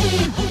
Ooh, ooh.